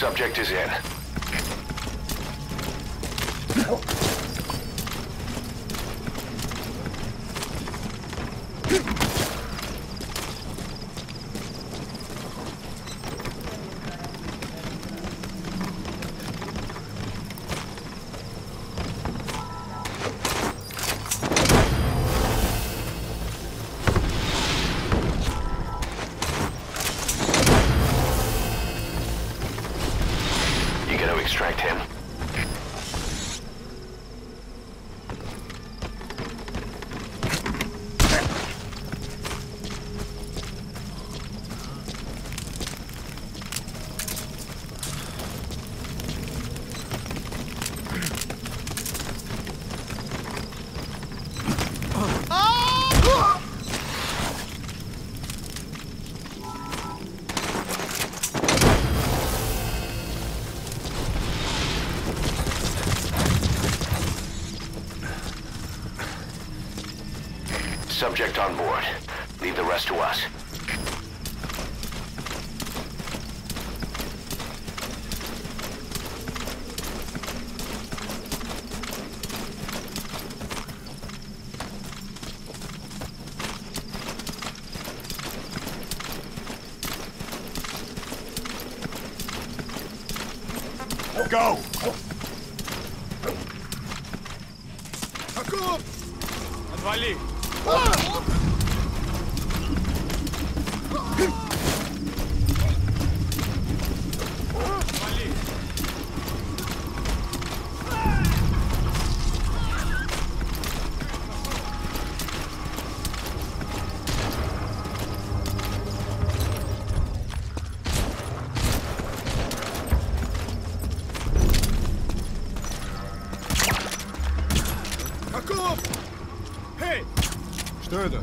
Subject is in. Subject on board. Leave the rest to us. Go! Отвали! Hey! 对的